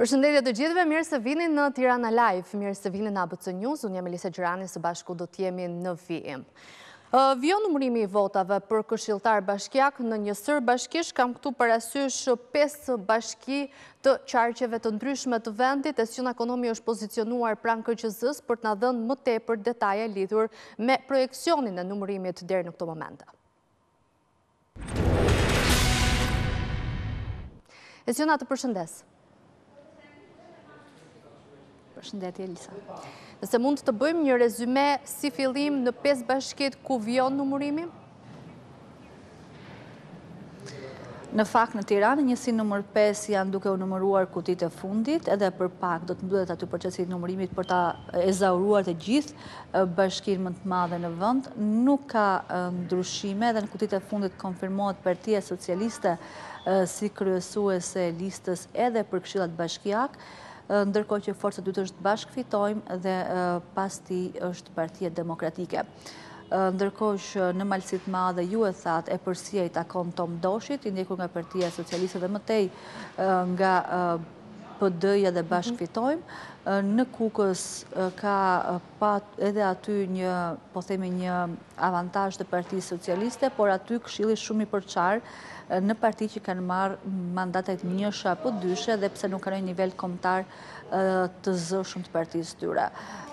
Përshëndetje të gjithëve, mirë se vini në Tirana Live, mirë se vini në ABC News, unë jam Elisa Gjerani, së bashku do t'jemi në vijim. Vijon numërimi i votave për këshilltarë bashkiakë në një sërë bashkish, kam këtu parasysh 5 bashki të qarqeve të ndryshme të vendit, Esiona Konomi është pozicionuar pranë KQZ-së për t'na dhenë më tepër detaje lidhur me projeksionin e numërimit deri në këto momente. Esiona të përshëndes. Përshëndetje, Elisa. Nëse mund të bëjmë një rezyme si fillim në 5 bashkitë ku vijon numërimi? Në fakt në Tiranë njësinë numër pesë janë duke u numëruar kutitë e fundit edhe për pak do të mbyllet aty procesi i numërimit për ta ezauruar të gjithë bashkinë më të madhe në vend. Nuk ka ndryshime edhe në kutitë e fundit konfirmohet Partia Socialiste si kryesuese e listës edhe për këshillat bashkiak, ndërkohë që forca e dytë është Bashkë Fitojmë dhe pas tij është Partia Demokratike. Ndërkohë që në Malësi të Madhe ju e thatë epërsia i takon Tom Doshit, i ndjekur nga Partia Socialiste dhe më tej nga PD-ja dhe Bashkë mhm. Fitojmë. Në Kukës ka pat edhe aty një, po themi një avantazh të Partisë Socialiste, por aty këshilli shumë i përçarë në parti që kanë marrë mandatet njëshe po dyshe dhe pse nuk kanë një nivel kombëtar të zëshëm të partisë tyre.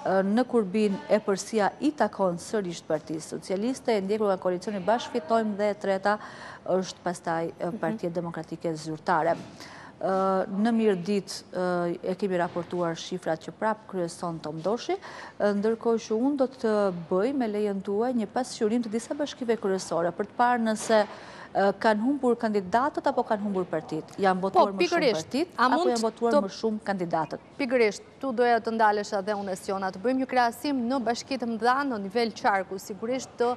Në Kurbin epërsia i takon sërisht Partisë Socialiste, e ndjekur nga koalicioni Bashkë Fitojmë dhe e treta është pastaj mhm. Partia Demokratike zyrtare. Në Mirditë i kemi raportuar shifrat që prapë kryeson Tom Doshi, ndërkohë që unë do të bëj me lejen tuaj një pasqyrim të disa bashkive kryesore për të parë nëse Kanë humbur kandidatët apo kanë humbur partitë? Janë po, votuar më shumë partitë apo janë votuar më shumë kandidatët? Pikërisht, këtu doja të ndalesha dhe unë Esiona të bëjmë një krahasim në bashki të mëdha në nivel qarku, sigurisht të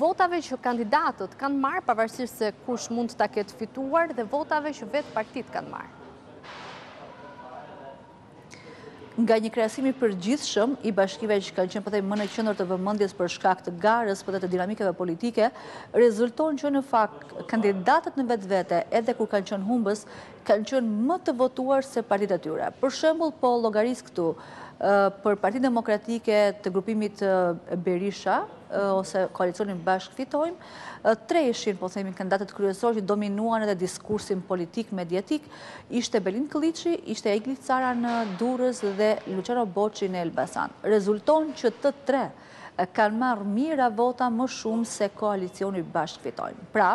votave që kandidatët kanë marrë, pavarësisht se kush mund të ketë fituar dhe votave që vetë partitë kanë marrë. Nga një krahasim i përgjithshëm i bashkive që kanë qenë po më në qendër të vëmendjes për shkak të garës apo të dinamikave politike, rezulton që në fakt kandidatët në vetvete, edhe kur kanë qenë humbës, kanë qenë më të votuar se partitë e tyre. Për shembull, po llogaris këtu për Partinë Demokratike të grupimit Berisha ose koalicionin Bashkë Fitojmë, Tre ishin, po themi, kandidatët kryesor që dominuan edhe diskursin politik, mediatik, ishte Belind Këlliçi, ishte Igli Cara në Durrës dhe Luçiano Boçi në Elbasan. Rezulton që të tre kanë marrë mijëra vota më shumë se koalicioni Bashkë Fitojmë. Pra,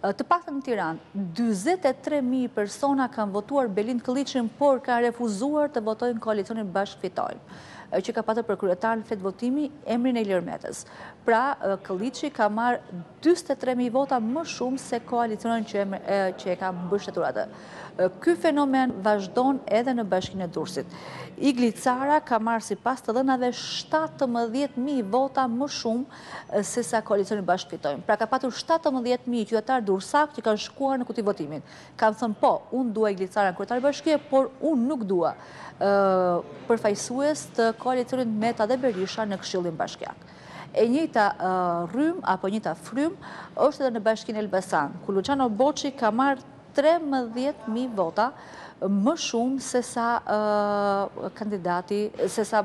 të paktën në Tiranë, 23.000 persona kanë votuar Belind Këlliçin, por kanë refuzuar të votojnë koalicionin Bashkë Fitojmë. që ka patur për kryetar në fletë votimi emrin e Ilir Metës. Pra, Këlliçi ka marrë 23.000 vota më shumë se koalicioni që e ka mbështetur atë. Ky fenomen vazhdon edhe në bashkinë e Durrësit. Igli Cara ka marrë sipas të dhënave 17.000 vota më shumë sesa koalicioni Bashkë Fitojmë. Pra, ka patur 17.000 qytetarë durrsakë që kanë shkuar në kuti votimi. Kanë thënë po, unë dua Igli Carën kryetar bashkie, por unë nuk dua përfaqësues të koalicionit Meta dhe Berisha në këshillin bashkiak. E njëjta rrymë, apo e njëjta frymë, është edhe në bashkinë Elbasan, ku Luçiano Boçi ka marrë 13.000 vota më shumë sesa kandidati, sesa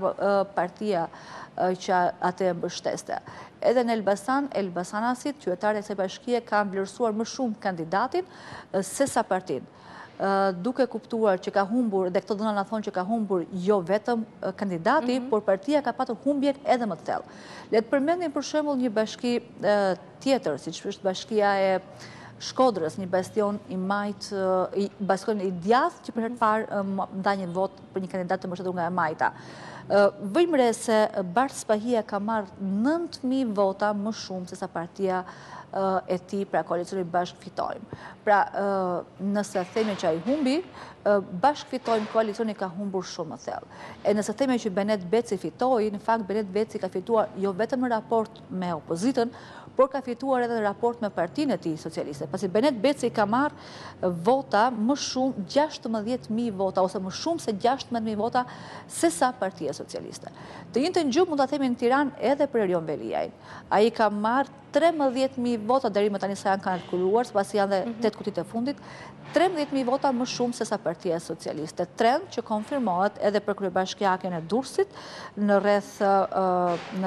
partia që atë e mbështeste. Edhe në Elbasan, elbasanasit, qytetarët e kësaj bashkie kanë vlerësuar më shumë kandidatin sesa partinë. Duke kuptuar që ka humbur, dhe këto të dhëna na thonë që ka humbur jo vetëm kandidati, mhm. por partia ka patur humbjen edhe më të thellë. Le të përmendin për shembull një bashki tjetër, siç është bashkia e Shkodrës, një bastion i majtë, bastion i djathtë që për herë të parë ndan një votë për një kandidat të mbështetur nga e majta. Vëmë re se Bardh Spahia ka marrë 9.000 vota më shumë sesa partia e tij, pra koalicioni Bashkë Fitojmë. Pra nëse themi që ai humbi, Bashkë Fitojmë koalicioni ka humbur shumë më thellë. E nëse themi që Benet Beci fitoi, në fakt Benet Beci ka fituar jo vetëm në raport me opozitën, por ka fituar edhe në raport me partinë e tij socialiste, pasi Benet Beci ka marrë vota më shumë 16.000 vota, ose më shumë se 16.000 vota, sesa partia socialiste. Të njëjtën gjë mund ta themi në Tiranë edhe për Erion Veliajn. Ai ka marrë 13.000 vota, deri më tani sa janë kanë kuruar, se pasi janë dhe 8 mhm. kutitë e fundit, Trembëdhjetë mijë vota më shumë sesa Partia Socialiste, trend që konfirmohet edhe për kryebashkiaken e Durrësit në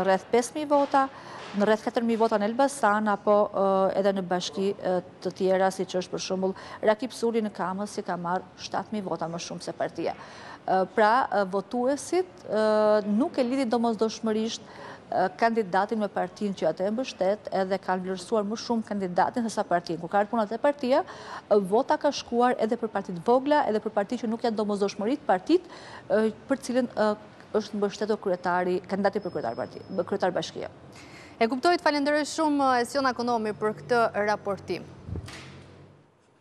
rreth pesë mijë vota, në rreth katër mijë vota në Elbasan apo edhe në bashki të tjera siç është për shembull Rakip Suli në Kamëz që ka marrë shtatë mijë vota më shumë se partia. Pra votuesit nuk e lidhin domosdoshmërisht kandidatin me partinë që atë e mbështet edhe kanë vlerësuar më shumë kandidatin sesa partinë. Kur ka ardhur puna te partia, vota ka shkuar edhe për partitë e vogla, edhe për parti që nuk janë domosdoshmërisht partitë për të cilën është mbështetur kryetari, kandidati për kryetar parti, kryetar bashkie. E kuptoj, të falënderoj shumë Esiona Konomi për këtë raportim.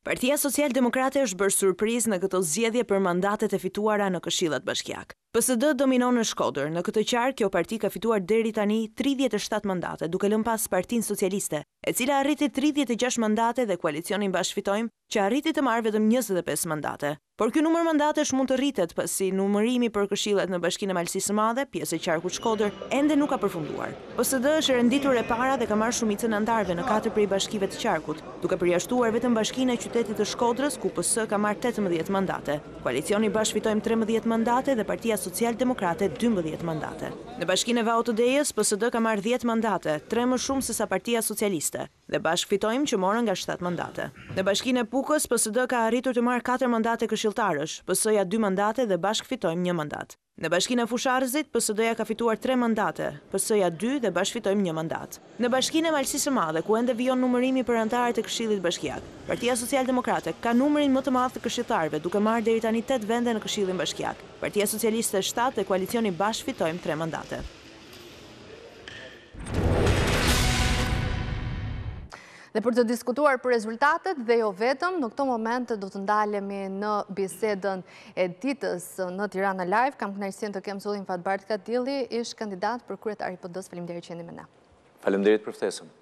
Partia Socialdemokrate është bërë surprizë në këto zgjedhje për mandatet e fituara në këshillat bashkiakë. PSD dominon në Shkodër, në këtë qark kjo parti ka fituar deri tani tridhjetë e shtatë mandate, duke lënë pas Partinë Socialiste, e cila arriti tridhjetë e gjashtë mandate dhe koalicionin Bashkë Fitojmë, që arriti të marrë vetëm njëzet e pesë mandate. Por ky numër mandatesh mund të rritet pasi numërimi për këshillat në Bashkinë e Malësisë së Madhe, pjesë e qarkut Shkodër, ende nuk ka përfunduar. PSD është renditur e para dhe ka marrë shumicën e anëtarëve në katër prej bashkive të qarkut, duke përjashtuar vetëm bashkinë e qytetit të Shkodrës ku PS ka marrë tetëmbëdhjetë mandate. Koalicioni Bashkë Fitojmë trembëdhjetë mandate dhe Partia Socialdemokrate dymbëdhjetë mandate. Në bashkinë e Vaut të Dejës, PSD ka marrë dhjetë mandate, tre më shumë sesa Partia Socialiste. Dhe Bashkë Fitojmë që morën nga shtatë mandate. Në Bashkinë e Pukës, PSD ka arritur të marrë katër mandate këshilltarësh, PS-ja dy mandate dhe Bashkë Fitojmë një mandat. Në Bashkinë e Fushë-Arrëzit, PSD-ja ka fituar tre mandate, PS-ja dy dhe Bashkë Fitojmë një mandat. Në Bashkinë e Malësisë së Madhe, ku ende vijon numërimi për anëtarët e Këshillit Bashkiak, Partia Socialdemokrate ka numrin më të madh të këshilltarëve duke marrë deri tani tetë vende në Këshillin Bashkiak, Partia Socialiste shtatë dhe koalicioni Bashkë Fitojmë tre mandate. Dhe për të diskutuar për rezultatet dhe jo vetëm, në këto momente do të ndalemi në bisedën e ditës në Tirana Live. Kam kënaqësinë të kem zotin Fatbardh Kadilli, ish-kandidat për kryetar i PD-së. Faleminderit që jeni me ne. Faleminderit për ftesën.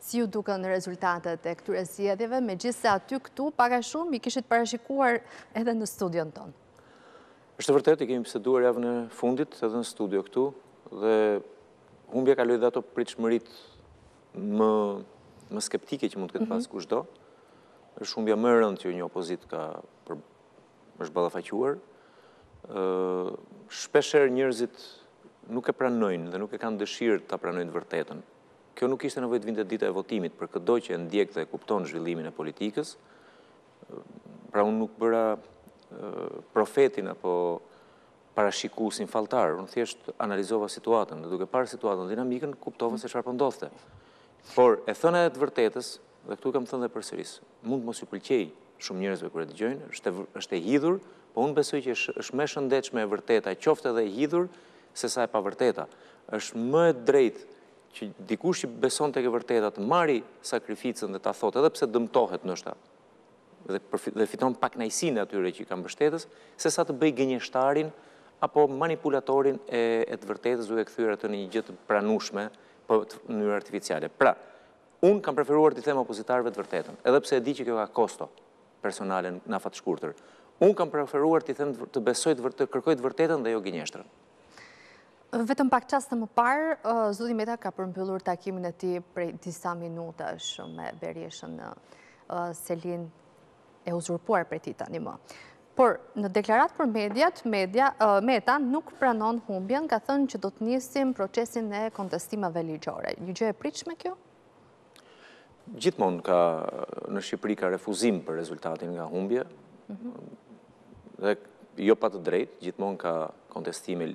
Si ju duken rezultatet e këtyre zgjedhjeve, megjithëse aty-këtu, pak a shumë, i kishit parashikuar edhe në studion tonë? Është e vërtetë, i kemi biseduar javën e fundit edhe në studio këtu dhe humbja kaloi dhe ato pritshmëritë më më skeptike që mund të ketë, mhm, pas kushdo. Është humbja më e rëndë që një opozitë ka për... është ballafaquar. Shpeshherë njerëzit nuk e pranojnë dhe nuk e kanë dëshirë ta pranojnë të vërtetën. Kjo nuk ishte nevojë të vinte dita e votimit për këdo që e ndjek dhe e kupton zhvillimin e politikës, Pra unë nuk bëra profetin apo parashikuesin falltar, unë thjesht analizova situatën, dhe duke parë situatën dinamikën, kuptova se çfarë po ndodhte. Po Por, e thëna e të vërtetës, dhe këtu kam thënë dhe përsëris, mund të mos ju pëlqejë shumë njerëzve kur e dëgjojnë, është e hidhur, po unë besoj që është më e shëndetshme e vërteta, qoftë edhe e hidhur, sesa e pavërteta. Është më e drejtë që dikush që beson tek e vërteta të marri sakrificën dhe ta thotë, edhe pse dëmtohet ndoshta dhe dhe fiton pak kënaqësinë e atyre që i ka mbështetës, se sa të bëj gënjeshtarin apo manipulatorin e, e të vërtetës duke e kthyer atë në një gjë të pranueshme po në mënyrë artificiale. Pra, unë kam preferuar t'i them opozitarëve të vërtetën, edhe pse e di që kjo ka kosto personale në afat shkurtër. Unë kam preferuar të them të besoj të, të kërkoj të vërtetën dhe jo gënjeshtrën. Vetëm pak çaste më parë, zoti Meta ka përmbyllur takimin e tij prej disa minutash me Berishën në selinë e uzurpuar prej tij tanimë. Por, në deklaratë për mediat, Meta nuk pranon humbjen, ka thënë që do të nisim procesin e kontestimeve ligjore. Një gjë e pritshme kjo? Gjithmonë ka në Shqipëri ka refuzim për rezultatin nga humbja, dhe jo pa të drejtë, gjithmonë ka kontestime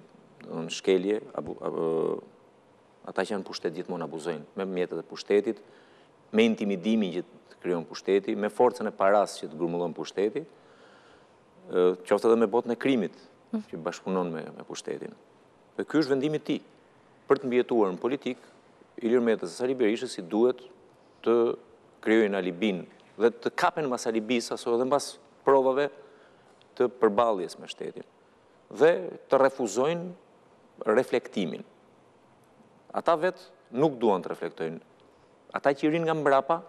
në shkelje, ata që janë në pushtet gjithmonë abuzojnë, me mjetet e pushtetit, me intimidimin që të krijon pushteti, me forcën e paras që të grumbullon pushteti, qoftë edhe me botën e krimit, që bashkëpunon me pushtetin. Dhe ky është vendim i tij. Për të mbijetuar në politikë, Ilir Metës e Sali Berishës i duhet të krijojnë alibinë dhe të kapen mbas alibisë, ashtu edhe mbas provave të përballjes me shtetin dhe të refuzojnë reflektimin. Ata vetë nuk duan të reflektojnë. Ata që i rrinë nga mbrapa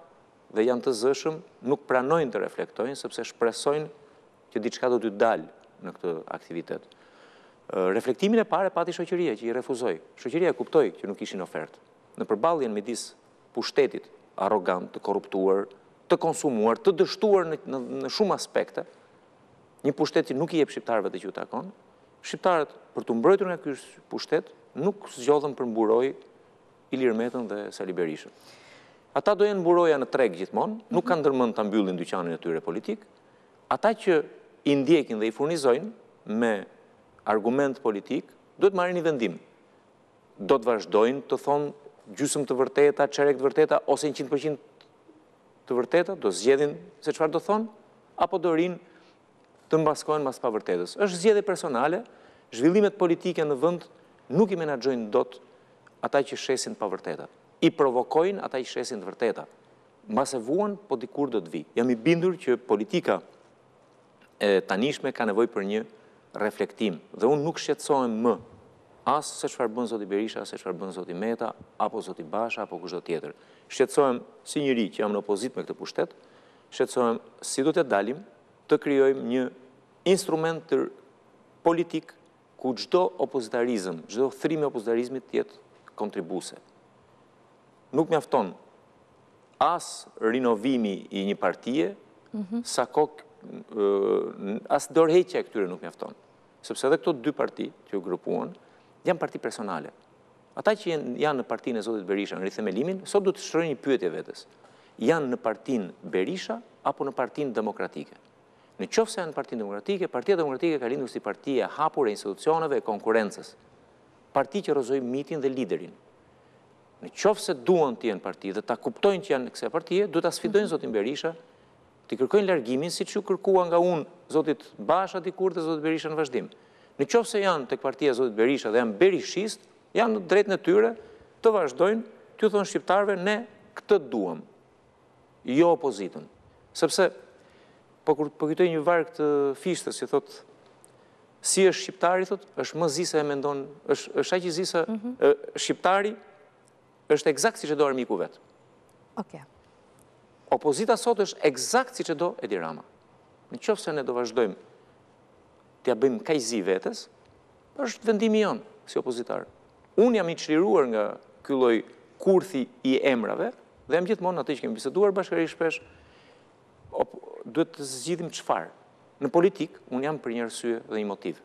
dhe janë të zëshëm nuk pranojnë të reflektojnë sepse shpresojnë që diçka do t'u dalë në këtë aktivitet. Reflektimin e parë e pati shoqëria që i refuzoi. Shoqëria e kuptoi që nuk ishin ofertë. Në përballjen midis pushtetit arrogant, të korruptuar, të konsumuar, të dështuar në shumë aspekte, një pushtet që nuk i jep shqiptarëve atë që ju takon, shqiptarët për t'u mbrojtur nga ky pushtet nuk zgjodhën për mburojë Ilir Metën dhe Sali Berishën. Ata do jenë mburoja në treg gjithmonë, nuk kanë ndërmend ta mbyllin dyqanin e tyre politik, Ata që i ndjekin dhe i furnizojnë me argument politik, duhet të marrin një vendim. Do të vazhdojnë të thonë gjysëm të vërteta, çerek të vërteta, ose njëqind për qind të vërteta, do zgjedhin se çfarë do thonë, apo do rrinë të maskohen mas pavërtetës. Është zgjedhje personale, zhvillimet politike në vend nuk i menaxhojnë dot ata që shesin pavërteta. I provokojnë ata që shesin të vërteta. Mbase vuan, po dikur do të vijë. Jam i bindur që politika e tanishme ka nevojë për një reflektim dhe unë nuk shqetësohem më as se çfarë bën zoti Berisha, as se çfarë bën zoti Meta, apo zoti Basha, apo kushdo tjetër. Shqetësohem si njeri që jam në opozitë me këtë pushtet, shqetësohem si do të dalim të krijojmë një instrument politik ku çdo opozitarizëm, çdo frymë e opozitarizmit të jetë kontribuse. Nuk mjafton as rinovimi i një partie, mhm. sa që as dorëheqja e këtyre nuk mjafton. Sepse edhe këto dy parti që u grupuan janë parti personale. Ata që janë në partinë e Zotit Berisha në rithemelimin, sot duhet të shtrojnë një pyetje vetes. Janë në partinë Berisha apo në partinë demokratike? Në qoftë se janë në Partinë Demokratike, Partia Demokratike ka lindur si parti e hapur e institucioneve e konkurrencës. Parti që rrëzoi mitin dhe liderin. Në qoftë se duan të jenë parti dhe ta kuptojnë që janë të kësaj partie, duhet ta sfidojnë mhm. zotin Berisha, t'i kërkojnë largimin siç iu kërkua nga unë zotit Basha dikur dhe zotit Berisha në vazhdim. Në qoftë se janë tek partia e zotit Berisha dhe janë berishistë, janë në të drejtën e tyre të vazhdojnë t'u thonë shqiptarëve ne këtë duam. jo opozitën. Sepse, po po kujtoj një varg të Fishtës që thotë si është shqiptari thotë, është më zi se e mendon, është aq i zi sa mhm. shqiptari është ekzakt siç e do armiku vetë. Okej. Opozita sot është ekzakt siç e do Edi Rama. Në qoftë se ne do vazhdojmë t'ia bëjmë kaq zi vetes, Është vendimi jonë si opozitarë. Unë jam i çliruar nga ky lloj kurthi i emrave dhe jam gjithmonë atë që kemi biseduar bashkërisht shpesh, duhet të zgjidhim çfarë? Në politikë, unë jam për një arsye dhe një motiv.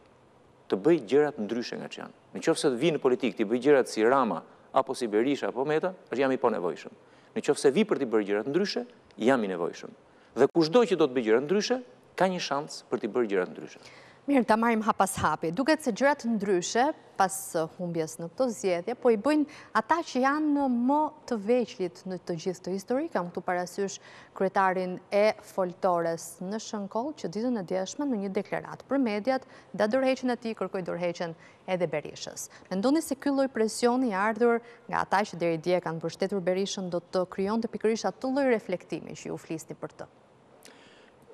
T'i bëj gjërat ndryshe nga ç'janë. Në qoftë se vij në politikë t'i bëj gjërat si Rama apo si Berisha apo Meta, është jam i panevojshëm. Në qoftë se vij për t'i bërë gjërat ndryshe, jam i nevojshëm. Dhe kushdo që do t'i bëjë gjërat ndryshe, ka një shans për t'i bërë gjërat ndryshe. Mirë, ta marrim hap pas hapi. Duket se gjërat ndryshe, pas humbjes në këto zgjedhje, po i bëjnë ata që janë më të vegjlit në të gjithë këtë histori, kam këtu parasysh kryetarin e foltores në Shënkoll, që ditën e djeshme në një deklaratë për mediat, dha dorëheqjen e tij, kërkoi dorëheqjen edhe Berishës. Mendoni se ky lloj presioni i ardhur nga ata që deri dje e kanë mbështetur Berishën do të krijonte pikërisht atë lloj reflektimi që ju flisni për të?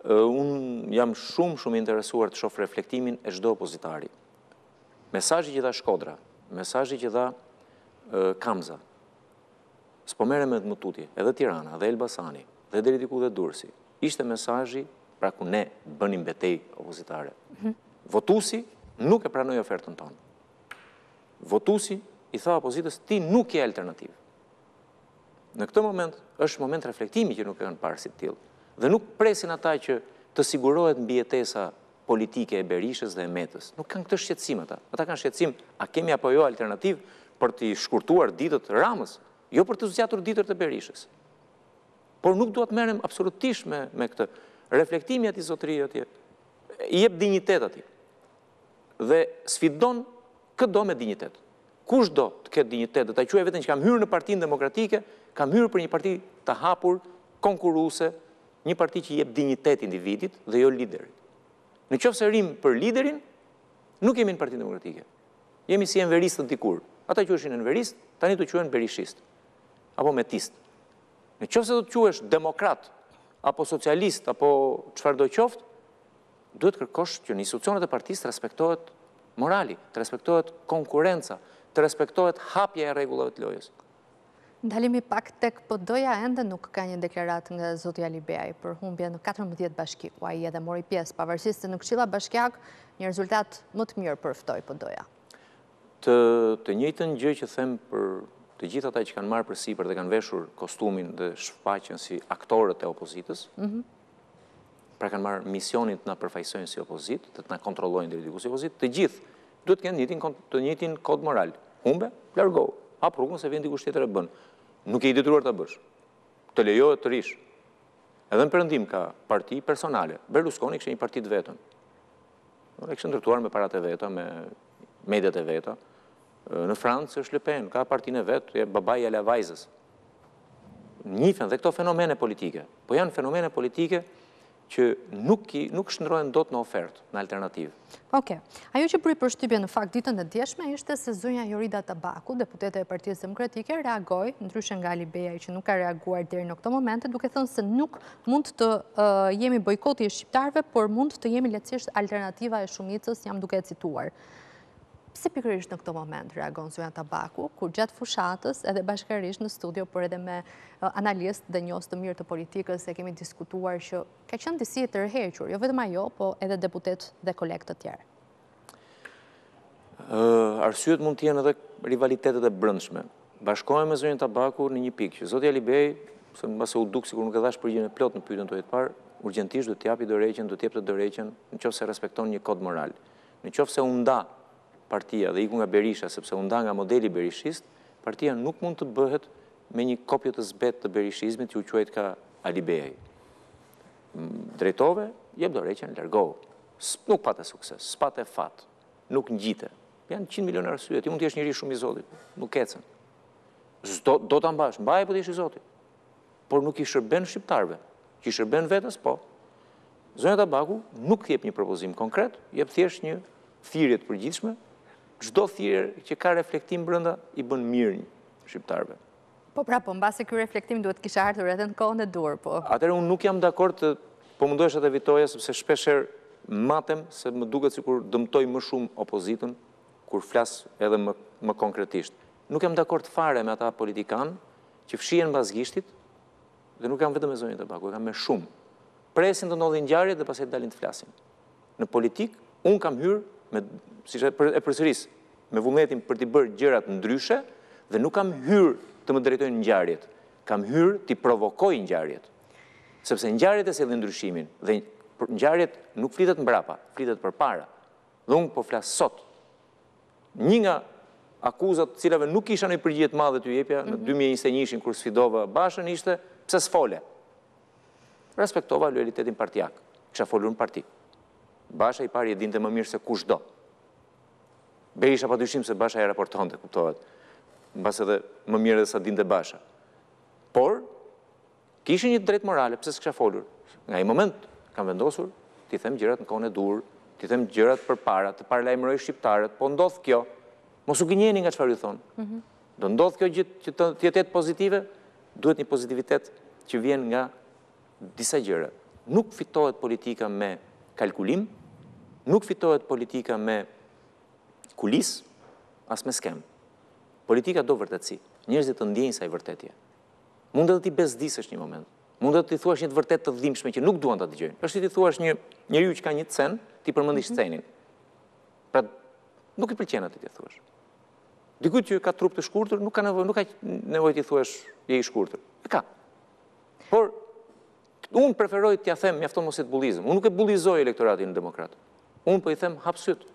Unë jam shumë shumë i interesuar të shoh reflektimin e çdo opozitari. Mesazhi që dha Shkodra, mesazhi që dha Kamza. S'po merrem më tutje, edhe Tirana, edhe Elbasani, dhe deri diku dhe Durrësi, Ishte mesazhi, pra ku ne bënim betejë opozitare. Mhm. Votuesi nuk e pranoi ofertën tonë. Votuesi i tha opozitës ti nuk je alternativë. Në këtë moment është moment reflektimi që nuk e kanë parë si të tillë dhe nuk presin ata që të sigurohet mbijetesa politike e Berishës dhe e Metës. Nuk kanë këtë shqetësim ata. Ata kanë shqetësim a kemi apo jo alternativë për t'i shkurtuar ditët Ramës, jo për t'u zgjatur ditët e Berishës. Por nuk dua të merrem absolutisht me me këtë. Reflektimi i atij zotëri atje i jep dinjitet atij. Dhe sfidon këdo me dinjitet. Kush do të ketë dinjitet dhe ta quajë veten që kam hyrë në Partinë Demokratike, kam hyrë për një parti të hapur, konkurruese, një parti që i jep dinjitet individit dhe jo liderit. Në qoftë se rrim për liderin, nuk jemi në Partinë Demokratike. Jemi si enveristët dikur. Ata quheshin enveristë, tani do quhen berishistë. Apo metistë. Në qoftë se do të quhesh demokrat, apo socialist, apo çfarëdo qoftë, duhet të kërkosh që në institucionet e partisë të respektohet morali, të respektohet konkurenca, të respektohet hapja e rregullave të lojës. Ndalemi pak tek PD-ja, ende nuk ka një deklaratë nga zoti Alibeaj për humbjen në 14 bashki, ku ai edhe mori pjesë, pavarësisht se në këshilla bashkiakë një rezultat më të mirë përftoi PD-ja. Të, të njëjtën gjë që them për të gjithë ata që kanë marrë përsipër dhe kanë veshur kostumin dhe shfaqen si aktorët e opozitës, mhm. pra kanë marrë misionin të na përfaqësojnë si opozitë, dhe të na kontrollojnë deri diku si opozitë, të gjithë duhet të kenë njëjtin, të njëjtin kod moral. Humbe, largohu, hap rrugën se vjen dikush tjetër e bën. Nuk je i detyruar ta bësh. Të lejohet të rrish. Edhe në perëndim ka parti personale. Berlusconi kishte një parti të vetën. E kishte ndërtuar me parat e veta, me mediat e veta. Në Francë është Le Pen, ka partinë e vet, e babai ia la vajzës. Njihen dhe këto fenomene politike, po janë fenomene politike që nuk, nuk shndërrohen dot në ofertë, në alternativë. Oke, ajo që bëri përshtypje në fakt ditën e djeshme, ishte se zonja Jorida Tabaku, deputete e Partisë Demokratike, reagoi, ndryshe nga Alibeaj që nuk ka reaguar deri në këto momente, duke thënë se nuk Mund të jemi bojkoti i shqiptarëve, por mund të jemi lehtësisht alternativa e shumicës, jam duke e cituar. Pse pikërisht në këtë moment reagon zonja Tabaku, kur gjatë fushatës edhe bashkërisht në studio, por edhe me analistë dhe njohës të mirë të politikës, e kemi diskutuar që ka qenë disi e tërhequr, jo vetëm ajo, po edhe deputetë dhe kolegë të tjerë. Arsyet mund të jenë edhe rivalitetet e brendshme. Bashkohem me zonjën Tabaku në një pikë që zoti Alibeaj, se mbase u duk sikur nuk e dhashë përgjigjen e plotë në pyetjen tënde të parë, urgjentisht duhet të japë dorëheqjen, do të jepte dorëheqjen në qoftë se respekton një kod moral. Në qoftë se u nda partia dhe iku nga Berisha, sepse u nda nga modeli berishist, partia nuk mund të bëhet me një kopje të zbehtë të berishizmit që u quajtka Alibeaj. Drejtove, jep dorëheqjen, largohu. Nuk pate sukses, s'pate fat, nuk ngjite. Janë njëqind milionë arsye, ti mund të jesh njeri shumë i zoti, nuk ecën. Do ta mbash, mbaje po të jesh i zoti. Por nuk i shërben shqiptarëve. Që i shërben vetes, po. Zonja Tabaku nuk jep një propozim konkret, jep thjesht një thirrje të përgjithshme. Çdo thirrje që ka reflektim brenda i bën mirë shqiptarëve. Po pra, po mbase ky reflektim duhet të kishte ardhur edhe në kohën e duhur, po. Atëherë unë nuk jam dakord, po mundohesha ta evitoja sepse shpesh herë matem se më duket sikur dëmtoj më shumë opozitën kur flas edhe më konkretisht. Nuk jam dakord fare me ata politikanë që fshihen mbas gishtit dhe nuk e kam vetëm me zonjën Tabaku, e kam me shumë. Presin të ndodhin ngjarjet dhe pastaj dalin të flasin. Në politikë unë kam hyrë, siç e përsëris, me vullnetin për t'i bërë gjërat ndryshe dhe nuk kam hyrë të më drejtojnë ngjarjet. Kam hyrë t'i provokoj ngjarjet. Sepse ngjarjet e sjellin ndryshimin dhe ngjarjet nuk flitet mbrapa, flitet përpara. Dhe unë po flas sot. Një nga akuzat të cilave nuk kisha ndonjë përgjigje të madhe t'u jepja në 2021-shin kur sfidova Bashën ishte pse s'fole. Respektova lojalitetin partiak. Kisha folur në parti. Basha i pari e dinte më mirë se kushdo. Berisha padyshim se Basha e raportonte, kuptohet. Mbase edhe më mirë se sa dinte Basha. Por, kishin një të drejtë morale, pse s'kisha folur. Nga ai moment, kam vendosur t'i them gjërat në kohën e duhur, t'i them gjërat përpara, të paralajmëroj shqiptarët, po ndodh kjo, mos u gënjeni nga çfarë ju thonë. Mhm. Do ndodhë kjo, që të jetë pozitive? Duhet një pozitivitet që vjen nga disa gjëra. Nuk fitohet politika me kalkulim, nuk fitohet politika me kulis, as me skemë. Politika do vërtetësi. Njerëzit të ndjejnë sa i vërtetë je. Mund edhe t'i bezdisësh një moment. Mund edhe t'i thuash një të vërtetë të dhimbshme që nuk duan ta dëgjojnë. Është si t'i thuash një njeriu që ka një cen, t'i përmendësh mhm. cenin. Pra, nuk i pëlqen atij t'ia thuash. Dikujt që ka trup të shkurtër, nuk ka nevojë, nuk ka nevojë t'i thuash je i shkurtër. E ka. Por unë preferoj t'ia them, mjafton mos jetë bullizëm. Unë nuk e bullizoj elektoratin demokrat. Unë po i them hap sytë.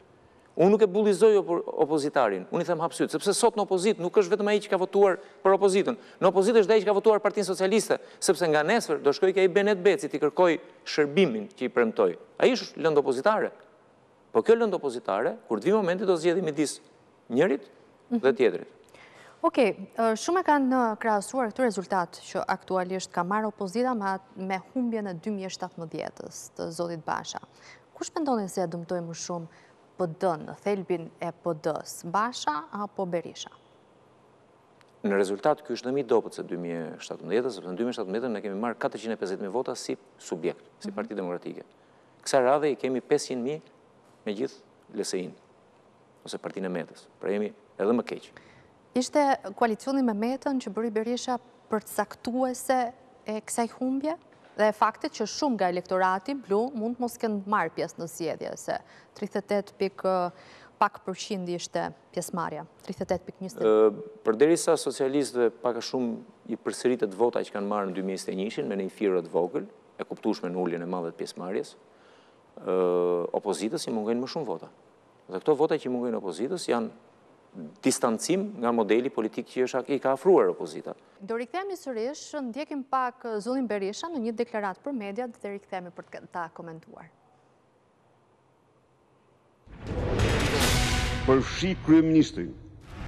Unë nuk e bullizoj opozitarin, unë i them hap sytë, sepse sot në opozitë nuk është vetëm ai që ka votuar për opozitën. Në opozitë është dhe ai që ka votuar Partinë Socialiste, sepse nga nesër do shkojë te Benet Beci t'i kërkojë shërbimin që i premtoi. Ai është lëndë opozitare. Po kjo lëndë opozitare, kur të vijë momenti do zgjedhë midis njërit mhm. dhe tjetrit. Oke, shumë e kanë krahasuar këtë rezultat që aktualisht ka marrë opozita me humbjen e 2017-ës të Zotit Basha. Kush mendoni se e dëmtoi më shumë PD-në, thelbin e PD-së, Basha apo Berisha? Në rezultat, ky është dhe më i dobët se 2017-ës, në 2017-ën ne kemi marrë 450.000 vota si subjekt, si mhm. parti demokratike. Kësaj radhe i kemi 500 mijë me gjithë LSI-në, ose partinë e Metës, pra jemi edhe më keq. Ishte koalicioni me Metën që bëri Berisha përcaktuese e kësaj humbje? Dhe e faktit që shumë nga elektorati blu mund të mos kenë marrë pjesë në zgjedhje, se 38 pikë pak përqind ishte pjesëmarrja, 38.20. Përderisa socialistëve pak a shumë i përsëriten votat që kanë marrë në 2021, me një firë të vogël, e kuptueshme në uljen e madhe të pjesëmarrjes, opozitës i mungojnë më shumë vota. Dhe këto vota që i mungojnë opozitës janë distancim nga modeli politik që i ka ofruar opozita. Do rikthehemi sërish, ndjekim pak zotin Berisha në një deklaratë për mediat dhe rikthehemi për ta komentuar. Përfshi kryeministrin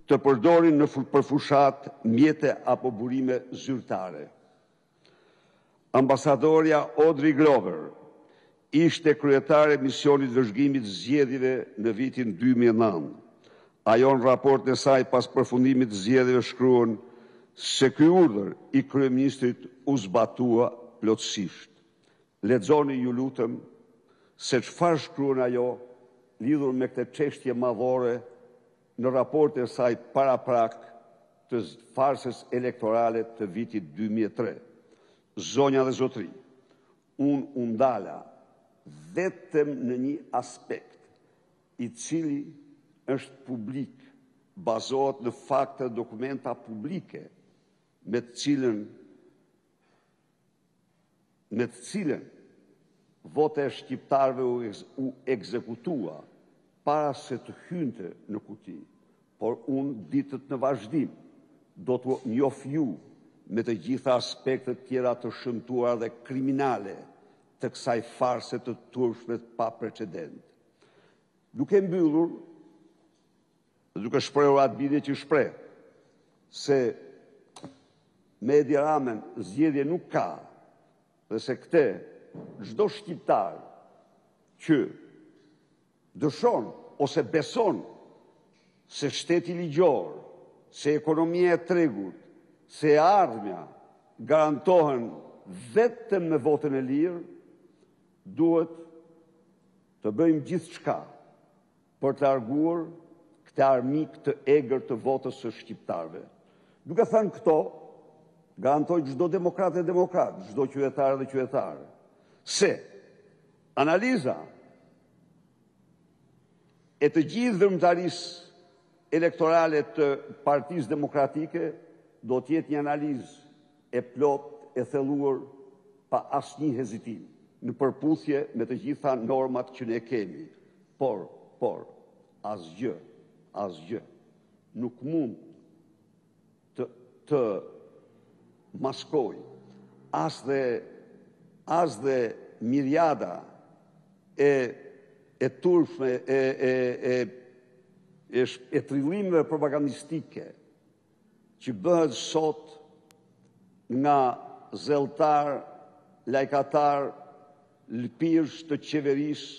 të përdorin nëpër fushatë mjete apo burime zyrtare. Ambasadorja Audrey Glover ishte kryetare e misionit vëzhgimit të zgjedhjeve në vitin dy mijë e nëntë. Ajo në raportin e saj pas përfundimit të zgjedhjeve shkruan se ky urdhër i kryeministrit u zbatua plotësisht. Lexoni ju lutem se çfarë shkruan ajo lidhur me këtë çeshtje madhore në raportin e saj paraprak të farsës elektorale të vitit dy mijë e tre. Zonja dhe zotëri, unë u ndala vetëm në një aspekt, i cili është publik, bazohet në fakte dhe dokumenta publike me të cilën me të cilën vota e shqiptarëve u, ex, u ekzekutua para se të hynte në kuti, por unë ditët në vazhdim do t'u njof ju me të gjitha aspektet e tjera të shëmtuara dhe kriminale të kësaj farse të turpshme pa precedent. Duke mbyllur, Duke shprehur atë bindje që shpreh se me Edi Ramën zgjedhje nuk ka dhe se këtë çdo shqiptar që dëshon ose beson se shteti ligjor, se ekonomia e tregut, se e ardhmja garantohen vetëm me votën e lirë, duhet të bëjmë gjithçka për të larguar këtë armik të egër të votës së shqiptarëve. Duke thënë këto, garantoj çdo demokrat e demokrate, çdo qytetar dhe qytetare, se analiza e të gjithë veprimtarisë elektorale të Partisë Demokratike do të jetë një analizë e plotë e thelluar pa asnjë hezitim, në përputhje me të gjitha normat që ne kemi, por, por, asgjë, asgjë nuk mund të, të maskojë as dhe, as dhe miriada e, e turpshme e, e, e, e, e trillimeve propagandistike që bëhet sot nga zelltarë, lajkatarë, lëpirës të qeverisë,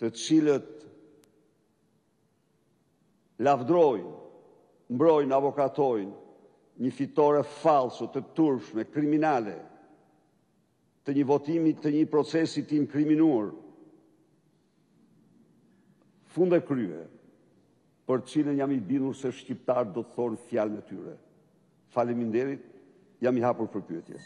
të cilët lavdrojnë, mbrojnë, avokatojnë një fitore falso të turpshme, kriminale, të një votimi të një procesi të inkriminuar fund e krye, për të cilën jam i bindur se shqiptarët do të thonë fjalën e tyre. Faleminderit, jam i hapur për pyetje.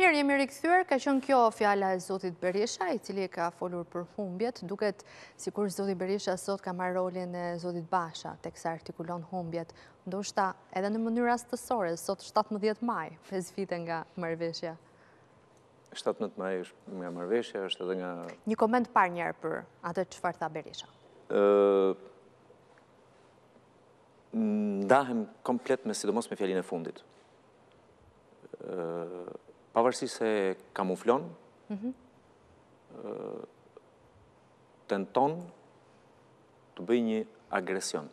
Mirë, jemi rikthyer, ka qenë kjo fjala e Zotit Berisha, i cili ka folur për humbjet, duket sikur Zoti Berisha sot ka marrë rolin e Zotit Basha, teksa artikulon humbjet, ndoshta edhe në mënyrë rastësore, sot 17 maj, 5 vite nga marrëveshja. 17 maj është nga marrëveshja, është edhe nga... Një koment për njëherë për atë çfarë tha Berisha. Ndahem komplet me sidomos me fjalinë e fundit. Pavarësisht se kamuflon, mhm. tenton të bëjë një agresion.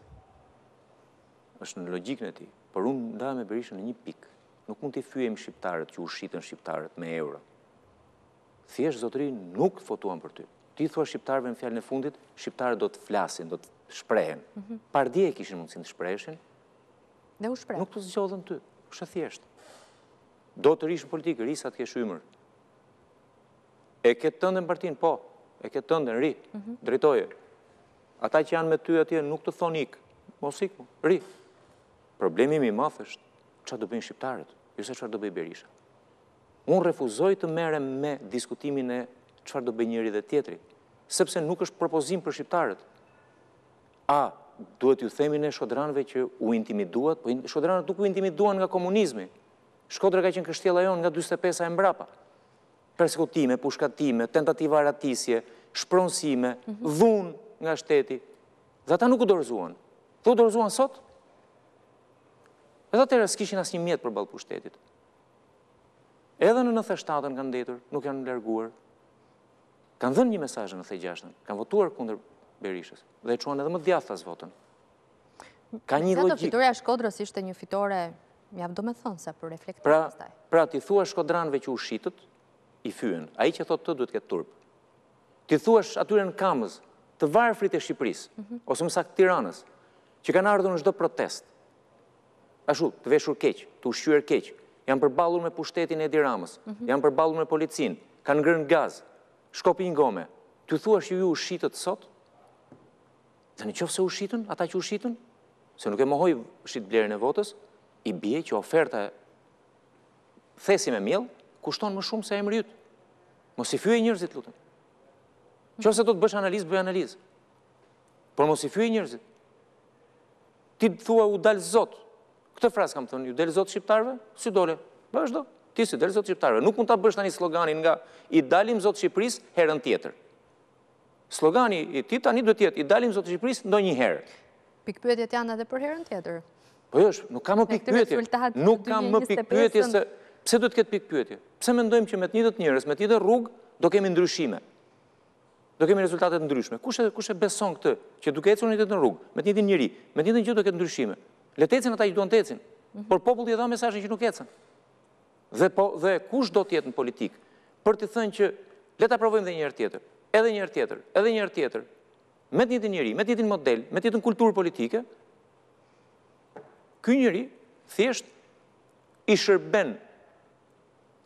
është në logjikën e tij, por unë ndahem me Berishën në një pikë. Nuk mund t'i fyejmë shqiptarët që u shitën shqiptarët me euro. Thjesht zotëri nuk votuan për ty. Ti u thua shqiptarëve në fjalën e fundit, shqiptarët do të flasin, do të shprehen. Mhm. Pardje e kishin mundësinë të shpreheshin. Dhe u shprehën. Nuk të zgjodhën ty, është thjesht. Do të rrish në politikë, rri sa të kesh ymër. E ke tënden partinë, po, e ke tënden, rri, mhm. drejtoje. Ata që janë me ty atje nuk të thonë ik, mos ik, rri. Problemi më i madh është, çfarë do bëjnë shqiptarët, jo se çfarë do bëjë Berisha. Unë refuzoj të merrem me diskutimin e çfarë do bëjë njëri dhe tjetri, sepse nuk është propozim për shqiptarët. A duhet t'ju themi ne shkodranëve që u intimiduat, po shkodranët nuk u intimiduan nga komunizmi. Shkodra ka qenë kështjella jonë nga 45-a e mbrapa. Persekutime, pushkatime, tentativa arratisje, shpronësime, mhm. dhunë nga shteti. Dhe ata nuk u dorëzuan. Dhe u dorëzuan sot? Edhe atëherë s'kishin asnjë mjet përballë pushtetit. Edhe në 97-ën kanë ndenjur, nuk janë larguar. Kanë dhënë një mesazh në 96-ën, kanë votuar kundër Berishës dhe e çuan edhe më djathtas votën. Ka një logjikë. Se fitorja e Shkodrës ishte një fitore mjaft domethënëse për reflektim pra, pastaj. Pra, t'i thuash shkodranëve që u shitët, i fyen. Ai që thotë të duhet të ketë turp. T'i thuash atyre në Kamëz, të varfrit e Shqipërisë, mhm. ose më saktë të Tiranës, që kanë ardhur në çdo protestë. Ashtu, të veshur keq, të ushqyer keq, janë përballur me pushtetin e Edi Ramës, janë përballur me policinë, kanë ngrënë gaz, shkopinj gome. T'ju thuash që ju u shitët sot? Dhe në qoftë se u shitën, ata që u shitën, se nuk e mohoj shitblerjen e votës, i bie që oferta thesi me miell, kushton më shumë se emri yt. Mos i fyej njerëzit, lutem. Qoftë se do të bësh analizë, bëj analizë. Por mos i fyej njerëzit. Ti thua u dal zot. Këtë frazë kam thënë, ju dal zot shqiptarëve? Si dole? Vazhdo. Ti s'i del zot shqiptarëve. Nuk mund të bësh tani sloganin nga i dalim zot Shqipërisë herën tjetër. Slogani i tij tani duhet të jetë, i dalim zot Shqipërisë ndonjëherë. Pikëpyetjet janë edhe për herën tjetër. Po jo, nuk ka më pikëpyetje. Nuk ka më pikëpyetje se pse do të ketë pikëpyetje. Pse mendojmë që me të njëjtët njerëz, me të njëjtën rrugë, do kemi ndryshime. Do kemi rezultate të ndryshme. Kush e kush e beson këtë që duke ecur në të njëjtën rrugë, me të njëjtin njeri, me të njëjtën gjë do ketë ndryshime. Le të ecin ata që duan të ecin. Mhm. Por populli e dha mesazhin që nuk ecën. Dhe po dhe kush do të jetë në politikë për të thënë që le ta provojmë edhe një herë tjetër, edhe një herë tjetër, edhe një herë tjetër. Me të njëjtin njeri, me të njëjtin model, me të njëjtën kulturë politike. Ky njeri thjesht i shërben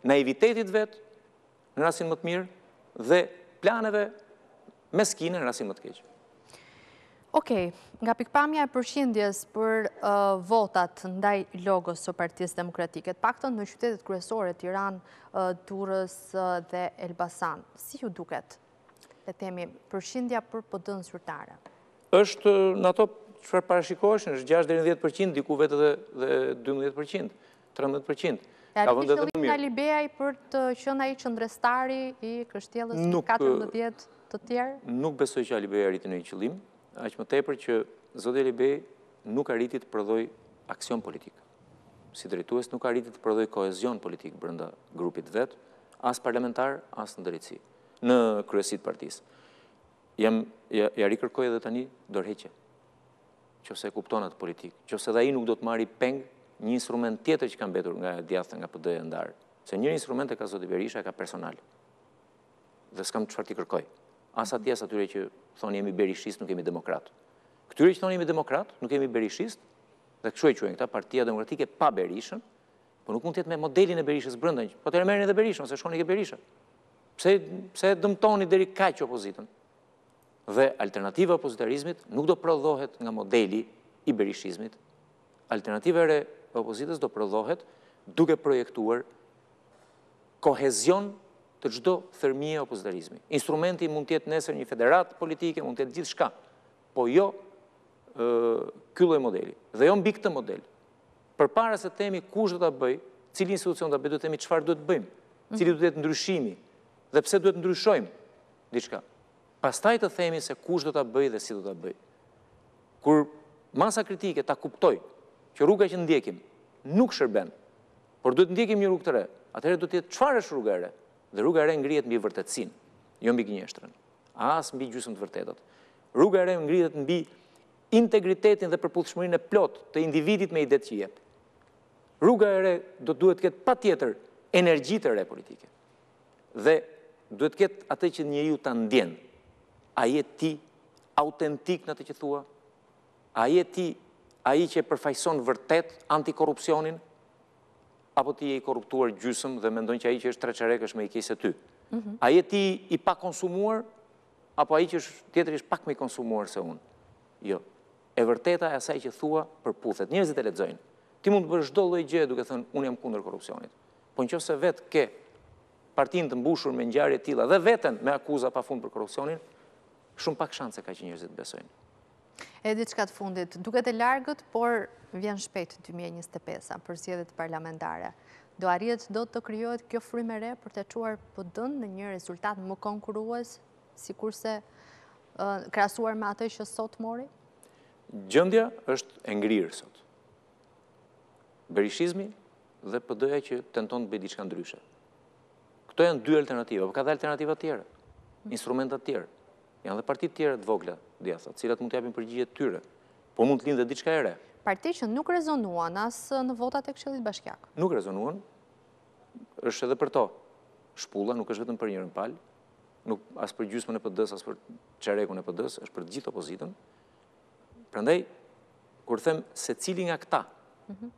naivitetit të vet, në rastin më të mirë, dhe planeve meskine në rastin më të keq. Okej, nga pikëpamja e përqindjes për votat ndaj logos së Partisë Demokratike, të paktën në qytetet kryesore, Tiranë, Durrës dhe Elbasan, si ju duket, le të themi, përqindja për PD-në zyrtare? Është në ato çfarë parashikoheshin, është 6-10%, diku vete dhe 12%. 13 për qind. U arrit qëllimi nga Alibeaj për të qenë ai qëndrestari i kështjellës në 14 të tjerë? Nuk besoj që Alibeaj arriti ndonjë qëllim, aq më tepër që zoti Alibeaj nuk arriti të prodhojë aksion politik. Si drejtues nuk arriti të prodhojë kohezion politik brenda grupit të vet, as parlamentar, as në drejtësi, në kryesi të partisë. Ja, ia rikërkoj edhe tani dorëheqje. qoftë se e kupton atë politikë, qoftë se dhe ai nuk do të marrë peng një instrument tjetër që ka mbetur nga e djathta nga PD-ja e ndarë, se një instrument e ka Zoti Berisha e ka personal, dhe s'kam çfarë t'i kërkoj, as atij as atyre që thonë jemi berishistë, nuk jemi demokratë. Këtyre që thonë jemi demokratë, nuk jemi berishistë, dhe kështu e quajnë këta partia demokratike pa Berishën, po nuk mund të jetë me modelin e Berishës brenda. Një, po ta rimerrni edhe Berishën, ose shkoni ke Berishën. Pse dëmtoni deri kaq opozitën? Dhe alternativa e opozitarizmit nuk do prodhohet nga modeli i berishizmit. Alternativa e re e opozitës do prodhohet duke projektuar kohezion të çdo thërrmije opozitarizmi. Instrumenti mund të jetë nesër një federatë politike, mund të jetë gjithçka, po jo ky lloj modeli. Dhe jo mbi këtë model. Përpara se të themi kush do ta bëjë, cili institucion do ta bëjë, duhet të themi çfarë duhet të bëjmë, cili duhet të jetë ndryshimi, dhe pse duhet të ndryshojmë, diçka. Pastaj të themi se kush do ta bëjë dhe si do ta bëjë. Kur masa kritike ta kuptojë që rruga që ndjekim nuk shërben, por duhet të ndjekim një rrugë të re, atëherë duhet të jetë çfarë është rruga e re? Dhe rruga e re ngrihet mbi vërtetësinë, jo mbi gënjeshtrën, as mbi gjysmë të vërtetat. Rruga e re ngrihet mbi integritetin dhe përputhshmërinë e plotë të individit me idetë që jep. Rruga e re do të duhet të ketë patjetër energji të re politike. Dhe duhet të ketë atë që njeriu ta ndjen. A je ti autentik në atë që thua? A je ti ai që e përfaqëson vërtet antikorrupsionin? Apo ti je i korruptuar gjysmë dhe mendon që ai që është treçerek është më i keq se ty? Mhm. A je ti i pakonsumuar apo ai që është tjetri është pak më i konsumuar se unë? Jo. E vërteta e asaj që thua përputhet. Njerëzit e lexojnë. Ti mund të bësh çdo lloj gjëje duke thënë unë jam kundër korrupsionit. Po në qoftë se vetë ke partinë të mbushur me ngjarje të tilla dhe veten me akuza pa fund për korrupsion, shumë pak shanse ka që njerëzit të besojnë. E diçka të fundit, duket e largët, por vjen shpejt dy mijë e njëzet e pesa për zgjedhjet parlamentare. Do arrihet dot të krijohet kjo frymë e re për të çuar PD-në në një rezultat më konkurrues, sikurse krahasuar me atë që sot mori? Gjendja është e ngrirë sot. Berishizmi dhe PD-ja që tenton të bëjë diçka ndryshe. Këto janë dy alternativa, por ka dhe alternativa të tjera, instrumenta të tjera. Janë dhe partitë e tjera të vogla, të djathta, cilat mund të japin përgjigje të tyre, por mund të lindë dhe diçka e re. Parti që nuk rezonuan as në votat e Këshillit Bashkiak. Nuk rezonuan, është edhe për to. Shpulla nuk është vetëm për njërën palë, as për gjysmën e PD-së, as për çerekun e PD-së, është për të gjithë opozitën. Prandaj kur them se cili nga këta mhm.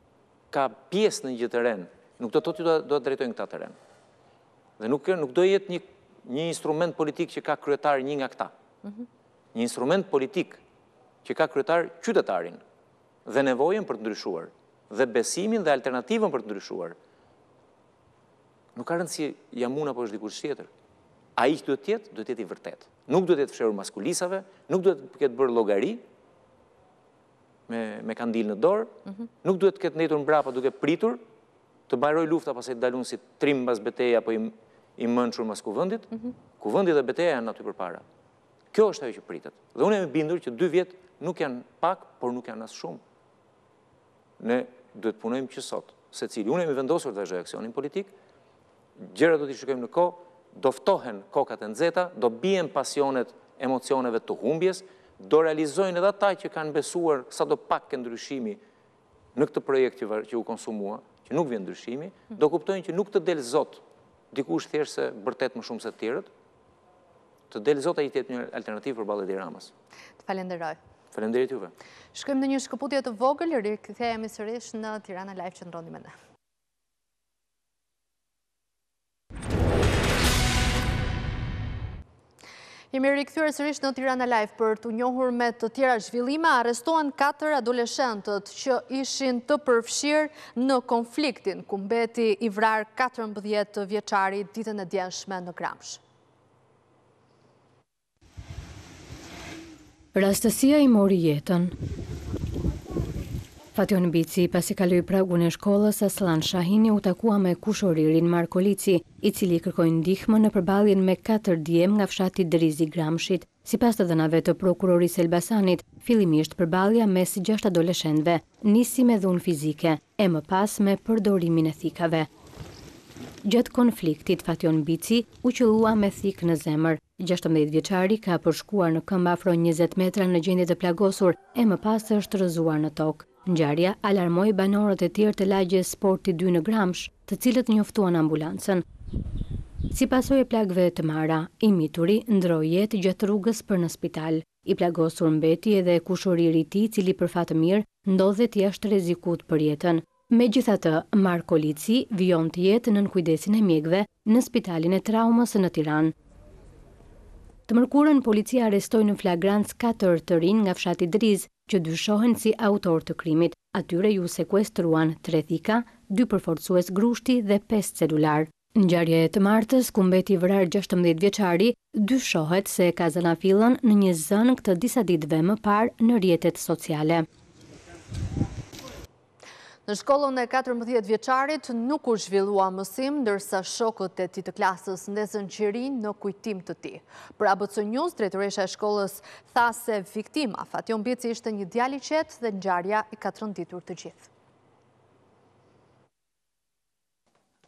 ka pjesë në një terren, nuk do të thotë që do të drejtojnë këta terren. Dhe nuk nuk do jetë një një instrument politik që ka kryetar një nga këta. Mhm. Një instrument politik që ka kryetar qytetarin dhe nevojën për të ndryshuar dhe besimin dhe alternativën për të ndryshuar. Nuk ka rëndësi jam unë apo është dikush tjetër. Ai që duhet të jetë, duhet të jetë i vërtetë. Nuk duhet të jetë fshehur mas kulisave, nuk duhet të ketë bërë llogari, me kandil në dorë, mhm. nuk duhet të ketë ndejtur mbrapa duke pritur, të mbarojë lufta pastaj të dalim si trim mbas betejës apo i mençur mbas kuvendit, mhm. Kuvendi dhe beteja janë aty përpara. Kjo është ajo që pritet. Dhe unë jam e bindur që dy vjet nuk janë pak, por nuk janë as shumë. Ne duhet të punojmë që sot, secili. Unë jam e vendosur të vazhdoj aksionin politik, gjërat do t'i shikojmë në kohë, do ftohen kokat e nxehta, do bien pasionet e emocioneve të humbjes, do realizojnë edhe ata që kanë besuar sado pak ke ndryshimi në këtë projekt që u konsumua, që nuk vjen ndryshimi, do kuptojnë që nuk të del zot dikush thjesht se bërtet më shumë se të tjerët, të del zot ai të jetë një alternativë përballë Edi Ramës. Të falenderoj. Faleminderit juve. Shkojmë në një shkëputje të vogël, rikthehemi sërish në Tirana Live, qëndroni me ne. Jemi rikthyer sërish në Tirana Live për t'u njohur me të tjera zhvillima. Arrestohen 4 adoleshentët që ishin të përfshirë në konfliktin, ku mbeti i vrarë 14 vjeçari ditën e djeshme në Gramsh. Rastësia i mori jetën. Fation Bici, pasi kaloi pragun e shkollës Asllan Shahini u takua me kushëririn Marko Lici, i cili kërkoi ndihmë në përballjen me katër djem nga fshati Drizë i Gramshit. Sipas të dhënave të Prokurorisë së Elbasanit, fillimisht përballja mes gjashtë adoleshentëve nisi me dhunë fizike e më pas me përdorimin e thikave. Gjatë konfliktit, Fation Bici u qëllua me thikë në zemër. Gjashtëmbëdhjetë vjeçari ka përshkuar në këmbë afro njëzet metra në gjendje të plagosur e më pas është rrëzuar në tokë. Ngjarja alarmoi banorët e tjerë të lagjes Sporti dy në Gramsh, të cilët njoftuan ambulancën. Si pasojë e plagëve të marra, i mituri ndërroi jetë gjatë rrugës për në spital. I plagosur mbeti edhe kushëriri i tij i cili për fat të mirë ndodhet jashtë rrezikut për jetën. Megjithatë, Marko Lici vijon të jetë nën kujdesin e mjekëve në Spitalin e Traumës në Tiranë. Të mërkurën, policia arrestoi në flagrancë katër të rinj nga fshati Drizë, që dyshohen si autorë të krimit. Atyre iu sekuestruan tre thika, dy përforcues grushti dhe pesë celularë. Ngjarja e të martës, ku mbeti i vrarë gjashtëmbëdhjetë vjeçari, Dyshohet se e ka zanafillën në një zënkë të disa ditëve më parë në rrjetet sociale. Në shkollën e katërmbëdhjetë vjeçarit nuk u zhvillua mësim, ndërsa shokët e tij të klasës ndezën qirinj në kujtim të tij. Për ABC News, drejtoresha e shkollës tha se viktima, Fatjon Bici ishte një djalë i qetë dhe ngjarja i ka tronditur të gjithë.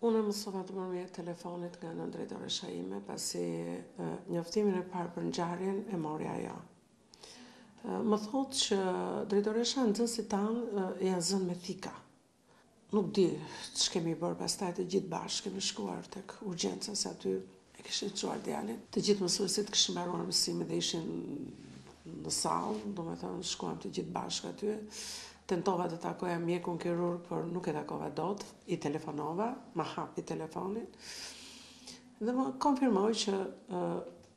Unë e mësova nëpërmjet telefonit nga nëndrejtoresha ime pasi njoftimin e parë për ngjarjen e mori ajo. Më thotë që drejtoresha nxënësit tanë janë zënë me thika. Nuk di ç'kemi bërë pastaj të gjithë bashkë kemi shkuar tek urgjenca se aty E kishin çuar djalin. Të gjithë mësuesit kishin mbaruar mësimin dhe ishin në sallë, domethënë shkuam të gjithë bashkë aty. Tentova të takoja mjekun kirurg, por nuk e takova dot. I telefonova, ma hapi telefonin. Dhe më konfirmoi që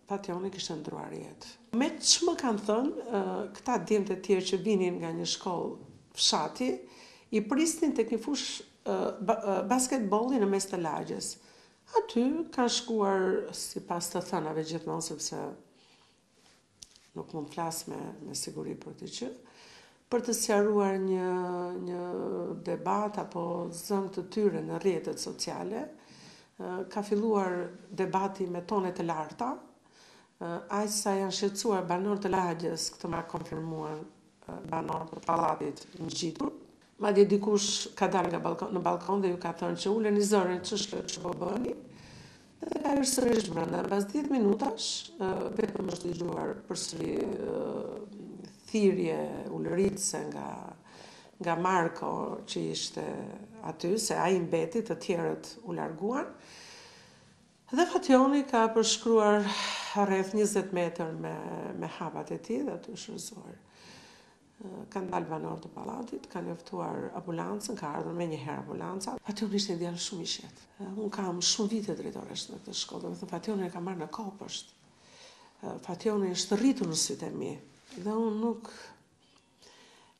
Fatjoni kishte ndruar jetë. Me ç'më kanë thënë, këta djemët e tjerë që vinin nga një shkollë fshati, i prisnin tek një fushë basketboli në mes të lagjes. Aty kanë shkuar sipas të thënave gjithmonë sepse nuk mund të flas me me siguri për këtë gjë për të sqaruar një një debat apo zënkë të tyre në rrjetet sociale ka filluar debati me tone të larta aq sa janë shqetësuar banorë të lagjes këtë ma konfirmuan banorë të pallatit ngjitur Madje dikush ka dalë nga ballkon në ballkon dhe ju ka thënë që uleni zërin ç'është kjo që po bëni dhe ka hyrë sërish brenda. Pas dhjetë minutash vetëm është dëgjuar përsëri thirrje ulëritëse nga nga Marko që ishte aty, se ai mbeti, të tjerët u larguan. Dhe Fationi ka përshkruar rreth 20 metër me me hapat e tij dhe aty është rrëzuar. Kanë dalë banorë të pallatit, kanë njoftuar ambulancën, ka ardhur menjëherë ambulanca. Fationi ishte një djalë shumë i qetë. Unë kam shumë vite drejtoreshë në këtë shkollë, domethënë Fationin e kam marrë në kopësht. Fationi është rritur në sytë e mi dhe unë nuk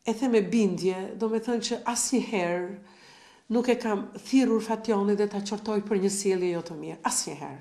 e them me bindje, domethënë që asnjëherë nuk e kam thirrur Fationin dhe ta qortoj për një sjellje jo të mirë, asnjëherë.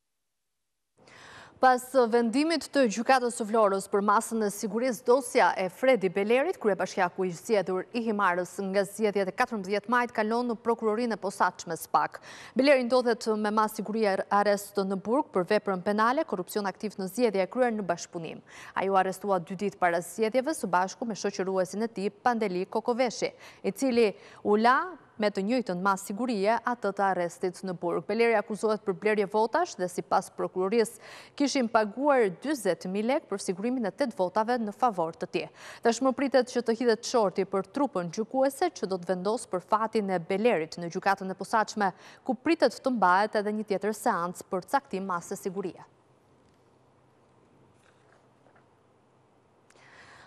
Pas vendimit të gjykatës së Vlorës për masën e sigurisë dosja e Fredi Belerit, kryebashkiaku i zgjedur i Himarës nga zgjedhjet e 14 majit kalon në Prokurorinë e Posaçme SPAK. Beleri ndodhet me masë sigurie arrest në burg për veprën penale korrupsion aktiv në zgjedhje e kryer në bashkëpunim. Ai u arrestua dy ditë para zgjedhjeve së bashku me shoqëruesin e tij Pandeli Kokoveshi, i cili u la me të njëjtën masë sigurie atë të arrestit në burg. Beleri akuzohet për blerje votash dhe sipas prokurorisë kishin paguar 40.000 lekë për sigurimin e 8 votave në favor të tij. Tashmë pritet që të hidhet shorti për trupën gjykuese që do të vendosë për fatin e Belerit në gjykatën e posaçme, ku pritet të mbahet edhe një tjetër seancë për caktim mase sigurie.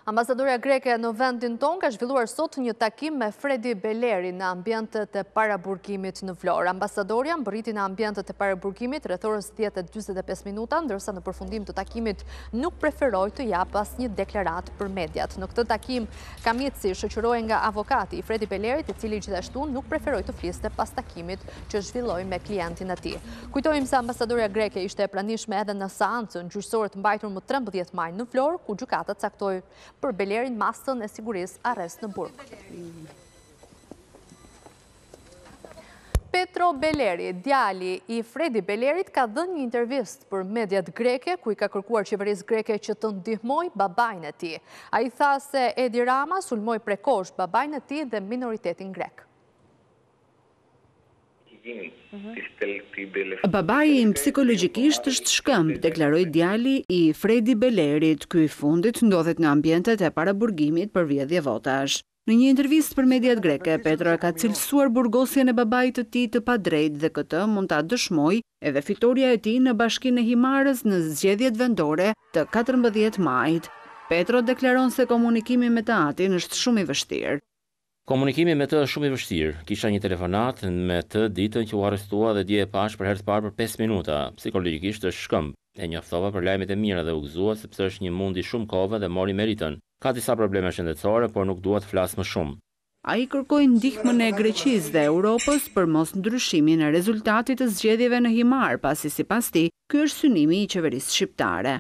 Ambasadorja greke në vendin tonë ka zhvilluar sot një takim me Fredi Beleri në ambientet e paraburgimit në Vlorë. Ambasadorja mbërriti në ambientet e paraburgimit rreth orës 10 e 45 minuta, ndërsa në përfundim të takimit nuk preferoi të japë asnjë deklaratë për mediat. Në këtë takim, Kamitsi u shoqërua nga avokati i Fredi Belerit, i cili gjithashtu nuk preferoi të fliste pas takimit që zhvilloi me klientin e tij. Kujtojmë se ambasadorja greke ishte e pranishme edhe në seancën gjyqësore të mbajtur më trembëdhjetë maj në Vlorë, ku gjykata caktoi për Belerin masën e sigurisë arrest në burg. Petro Beleri, djali i Fredi Belerit, ka dhënë një intervistë për mediat greke, ku i ka kërkuar qeverisë greke që të ndihmojë babain e tij. Ai tha se Edi Rama sulmoi prej kohësh babain e tij dhe minoritetin grek. Babai im psikologjikisht është shkëmb, deklaroi djali i Fredi Belerit, ky i fundit ndodhet në ambientet e paraburgimit për vjedhje votash. Në një intervistë për mediat greke, Petro e ka cilësuar burgosjen e babait të tij të padrejtë dhe këtë mund ta dëshmojë edhe fitorja e tij në bashkinë e Himarës në zgjedhjet vendore të katërmbëdhjetë majit. Petro deklaron se komunikimi me të atin është shumë i vështirë. Komunikimi me të është shumë i vështirë. Kisha një telefonatë me të ditën që u arrestua dhe dje e pashë për herë të parë për pesë minuta. Psikologjikisht është shkëmb. E njoftova për lajmet e mira dhe u gëzua sepse është një mund i shumë kohëve dhe mori meritën. Ka disa probleme shëndetësore, por nuk dua të flas më shumë. Ai kërkoi ndihmën e Greqisë dhe Europës për mosndryshimin e rezultatit të zgjedhjeve në Himarë, pasi sipas tij, ky është synimi i qeverisë shqiptare.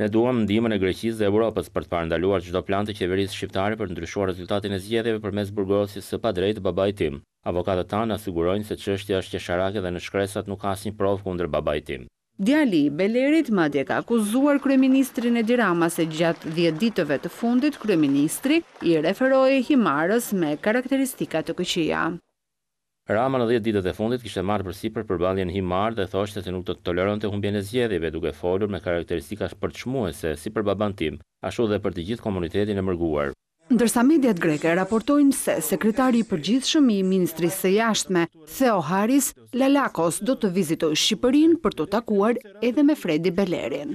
Ne duam ndihmën e Greqisë dhe Evropës për të parandaluar çdo plan të qeverisë shqiptare për të ndryshuar rezultatin e zgjedhjeve përmes burgosjes së padrejtë të babait tim. Avokatët tanë na sigurojnë se çështja është qesharake dhe në shkresat nuk ka asnjë provë kundër babait tim. Djali i Belerit madje ka akuzuar kryeministrin Edi Rama se gjatë dhjetë ditëve të fundit kryeministri i referohej Himarës me karakteristika të këqija. Rama në dhjetë ditët e fundit kishte marrë përsipër përballjen Himarë dhe thoshte se nuk do të toleronte humbjen e zgjedhjeve, duke folur me karakteristika përçmuese si për babanë tim, ashtu dhe për të gjithë komunitetin e mërguar. Ndërsa mediat greke raportojnë se Sekretari i Përgjithshëm i Ministrisë së Jashtme, Theoharis Lalakos do të vizitojë Shqipërinë për t'u takuar edhe me Fredi Belerin.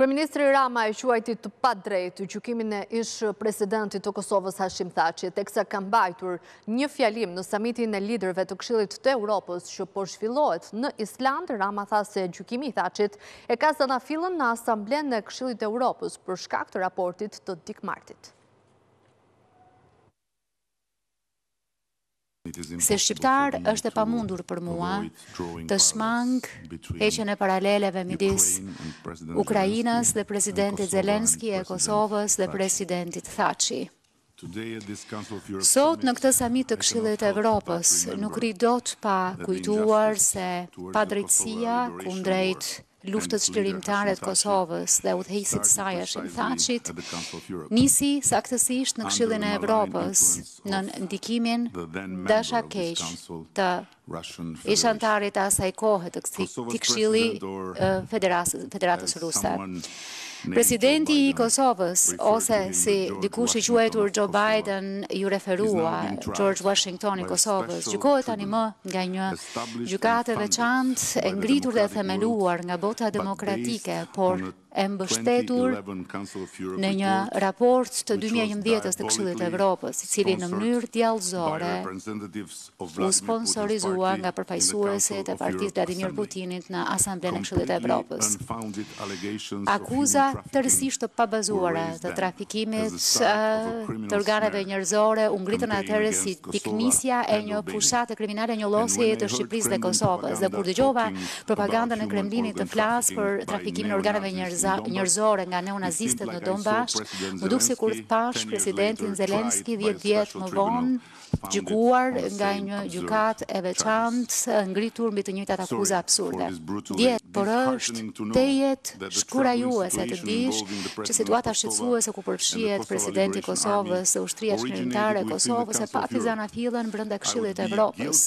Kryeministri Rama e quajti të padrejtë gjykimin e ish presidentit të Kosovës Hashim Thaçi, teksa ka mbajtur një fjalim në samitin e liderëve të Këshillit të Europës që po zhvillohet në Islandë, Rama tha se gjykimi i Thaçit e ka zanafillën në Asamblenë e Këshillit të Europës për shkak të raportit të Dick Martit. Si shqiptar është e pamundur për mua të shmang heqjen e paraleleve midis Ukrainës dhe Presidentit Zelensky e Kosovës dhe Presidentit Thaçi. Sot në këtë samit të Këshillit të Evropës nuk rri dot pa kujtuar se padrejtësia kundrejt Luftës Çlirimtare të Kosovës dhe udhëheqësit të saj Hashim Thaçit nisi saktësisht në Këshillin e Evropës nën ndikimin dashakeq të ish anëtarit të asaj kohe të këtij këshilli, Federatës Ruse. Presidenti i Kosovës, ose si dikush i quajtur Joe Biden iu referua, George Washington i Kosovës, gjykohet tanimë nga një gjykatë e veçantë e ngritur dhe e themeluar nga bota demokratike, por e mbështetur në një raport të dy mijë e njëmbëdhjetës të Këshillit të Evropës, i cili në mënyrë djallëzore u sponsorizua nga përfaqësuesit e partisë së Vladimir Putinit në Asamblenë e Këshillit të Evropës. Akuza tërësisht të pabazuara të trafikimit të organeve njerëzore u ngritën atëherë si pikënisja e një fushate kriminale njollosjeje të Shqipërisë dhe Kosovës dhe kur dëgjova propagandën e Kremlinit të flasë për trafikimin e organeve njerëzore nga neonazistët në Donbass, m'u duk sikur pashë presidentin Zelensky dhjetë vjet më vonë gjykuar nga një gjykatë e veçantë ngritur mbi të njëjtat akuza absurde. Por është tejet shkurajuese të dish që situata shqetësuese ku përfshihet presidenti i Kosovës dhe ushtria çlirimtare e Kosovës e pati zanafillën brenda Këshillit të Evropës.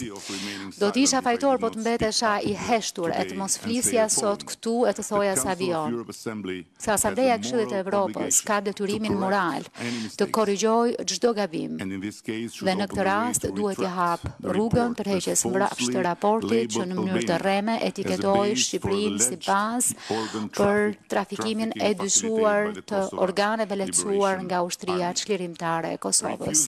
Do të isha fajtor po të mbetesha i heshtur e të mos flisja sot këtu e të thoja sa vijon. Se Asambleja e Këshillit të Evropës ka detyrimin moral të korrigjojë çdo gabim dhe në këtë rast duhet t'i hapë rrugën tërheqjes mbrapsht të raportit që në mënyrë të rreme etiketoi Shqipërinë si bazë për trafikimin e dyshuar të organeve lehtësuar nga Ushtria Çlirimtare e Kosovës.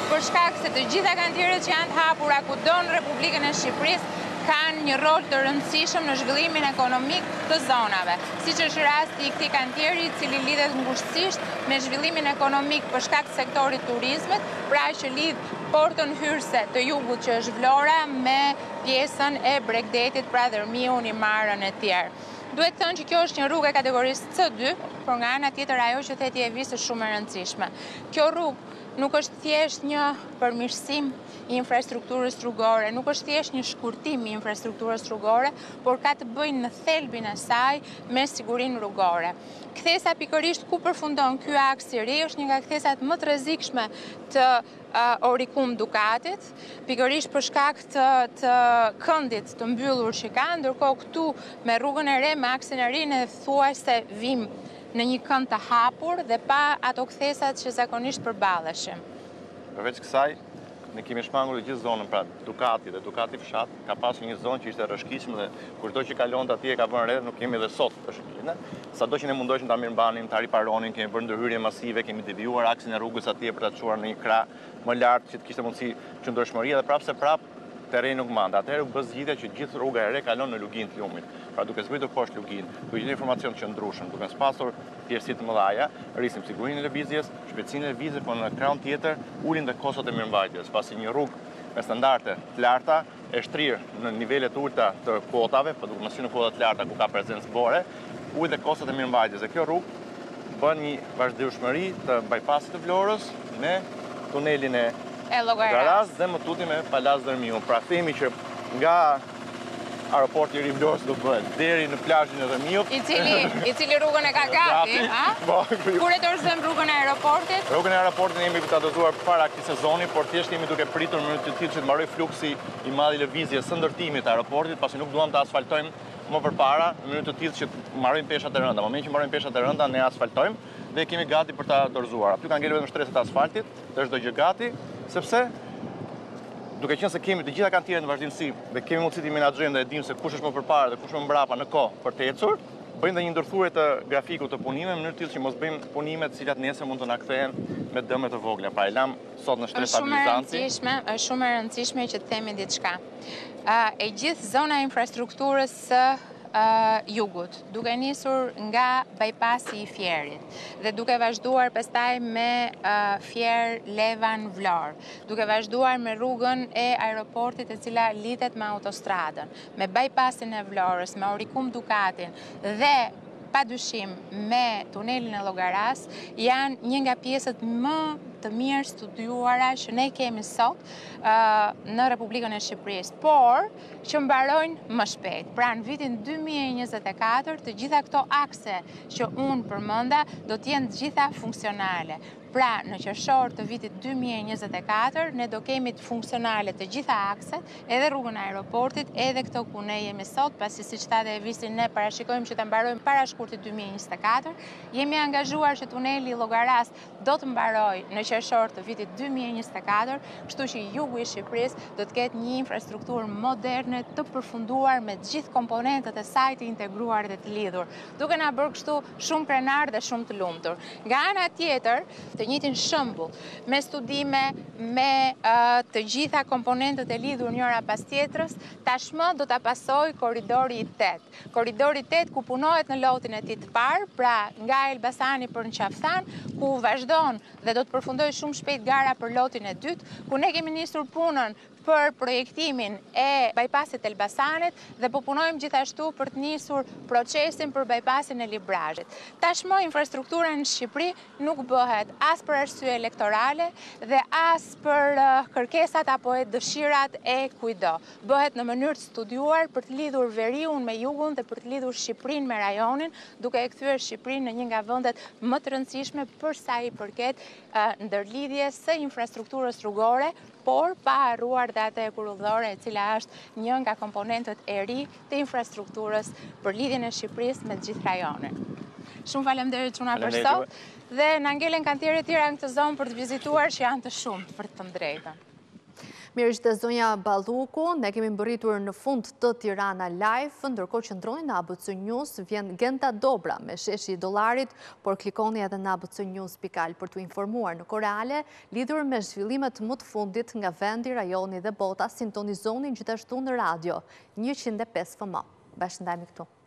për shkak se të gjitha kantieret që janë të hapura kudo në Republikën e Shqipërisë kanë një rol të rëndësishëm në zhvillimin ekonomik të zonave, siç është rasti i këtij kantieri i cili lidhet ngushtësisht me zhvillimin ekonomik për shkak të sektorit turizmit, pra që lidh portën hyrëse të jugut që është Vlora me pjesën e bregdetit pra Dhërmiun, Himarën etj. Duhet thënë që kjo është një rrugë e kategorisë C dy, por nga ana tjetër ajo që the ti Evis është shumë e rëndësishme. Kjo rrugë Nuk është thjesht një përmirësim i infrastrukturës rrugore, nuk është thjesht një shkurtim i infrastrukturës rrugore, por ka të bëjë në thelbin e saj me sigurinë rrugore. Kthesa pikërisht ku përfundon ky aks i ri, është një nga kthesat më të rrezikshme të Orikum Dukatit, pikërisht për shkak të këndit të mbyllur që ka, ndërkohë këtu me rrugën e re, me aksin e ri, ne thuajse vijmë në një kënd të hapur dhe pa ato kthesat që zakonisht përballeshim. Përveç kësaj, ne kemi shmangur të gjithë zonën, pra Dukati dhe Dukati Fshat ka pasur një zonë që ishte e rrëshqitshme dhe kushdo që kalonte atje e ka vënë re, nuk kemi dhe sot është njësoj. Sado që ne mundoheshim ta mirëmbanim, ta riparonim, kemi bërë ndërhyrje masive, kemi devijuar aksin e rrugës atje për ta çuar në një krah më lart që të kishte mundësi qëndrueshmëria dhe prapëseprapë Terreni nuk mban. Atëherë u bë zgjidhja që gjithë rruga e re kalon në luginë të lumit. Pra duke zbritur poshtë luginë, duke gjetur një formacion të qëndrueshëm, duke mos pasur pjerrësi të mëdha, rrisim sigurinë e lëvizjes, shpejtësinë e lëvizjes, por në krahun tjetër ulim dhe kostot e mirëmbajtjes, pasi një rrugë me standarde të larta e shtrirë në nivele të ulëta të kuotave, po duke mos qenë në kuota të larta ku ka prezencë bore, ulen dhe kostot e mirëmbajtjes dhe kjo rrugë bën një vazhdueshmëri të bypassit të Vlorës me tunelin e Llogarasë dhe më tutje me Palasë Dhërmiun. Pra themi që nga aeroporti i ri i Vlorës do të bëhet deri në plazhin e Dhërmiut. I cili i cili rrugën e ka gati, ha? Po. Kur e dorëzojmë rrugën e aeroportit? Rrugën e aeroportit jemi duke ta dorëzuar para këtij sezoni, por thjesht jemi duke pritur në mënyrë të tillë që të mbarojë fluksi i madh i lëvizjes së ndërtimit të aeroportit, pasi nuk duam të asfaltojmë më përpara, në mënyrë të tillë që mbarojnë peshat e rënda. Në momentin që mbarojnë peshat e rënda, ne asfaltojmë dhe e kemi gati për ta dorëzuar. Aty kanë ngelur vetëm shtresat e asfaltit, është çdo gjë gati, sepse duke qenë se kemi të gjitha kantieret në vazhdimësi dhe kemi mundësi t'i menaxhojmë dhe e dimë se kush është më përpara dhe kush më mbrapa në kohë për të ecur, bëjmë dhe një ndërthurje të grafikut të punimeve në mënyrë të tillë që mos bëjmë punime të cilat nesër mund të na kthehen me dëme të vogla. Pra e lamë sot në shtresë stabilizanti. Është shumë e rëndësishme, është shumë e rëndësishme që të themi diçka. e gjithë zona e infrastrukturës së jugut, duke nisur nga bypassi i Fierit dhe duke vazhduar pastaj me Fier Levan Vlorë, duke vazhduar me rrugën e aeroportit e cila lidhet me autostradën, me bypassin e Vlorës, me Orikum Dukatin dhe Pa dyshim, me tunelin e Llogaras janë një nga pjesët më të mirë studiuara që ne kemi sot në Republikën e Shqipërisë, por që mbarojnë më shpejt. Pra në vitin 2024 të gjitha këto akse që unë përmenda do të jenë gjitha funksionale. Pra, në qershor të vitit 2024, ne do kemi funksionale të gjitha akset, edhe rrugën e aeroportit, edhe këto ku ne jemi sot, pasi siç tha dhe Evisi, ne parashikojmë që ta mbarojmë para shkurtit 2024. Jemi angazhuar që tuneli i Llogaras do të mbarojë në qershor të vitit 2024, kështu që jugu i Shqipërisë do të ketë një infrastrukturë moderne të përfunduar me të gjithë komponentët e saj të integruar dhe të lidhur, duke na bërë kështu Shumë krenarë dhe shumë të lumtur. Nga ana tjetër, të njëjtin shembull, me studime, me të gjitha komponentët e lidhur njëra pas tjetrës, tashmë do ta pasojë korridori i tetë. Korridori i tetë ku punohet në lotin e tij të parë, pra nga Elbasani për në Qafë-Thanë, ku vazhdon dhe do të përfundojë shumë shpejt gara për lotin e dytë, ku ne kemi nisur punën për projektimin e bajpasit të Elbasanit dhe po punojmë gjithashtu për të nisur procesin për bajpasin e Librazhdit. Tashmë infrastruktura në Shqipëri nuk bëhet as për arsye elektorale dhe as për uh, kërkesat apo e dëshirat e kujdo. Bëhet në mënyrë të studiuar për të lidhur veriun me jugun dhe për të lidhur Shqipërinë me rajonin, duke e kthyer Shqipërinë në një nga vendet më të rëndësishme për sa i përket uh, ndërlidhjes së infrastrukturës rrugore por pa harruar dhe atë hekurudhore e cila është një nga komponentët e rinj të infrastrukturës për lidhjen e Shqipërisë me gjithë rajonin. Shumë faleminderit që nga për sot dhe na ngelen kantiere të tjera në këtë zonë për të vizituar që janë shumë për të thënë të drejtën. Mirë ishte zonja Balluku, ne kemi mbërritur në fund të Tirana Live, ndërkohë qëndroni në ABC News, vjen Genta Dobra me Sheshi i Dollarit, por klikoni edhe në abcnews.al për t'u informuar në kohë reale, Lidhur me zhvillimet më të fundit nga vendi, rajoni dhe bota, sintonizohuni gjithashtu në radio njëqind e pesë FM. Bashkë ndahemi këtu.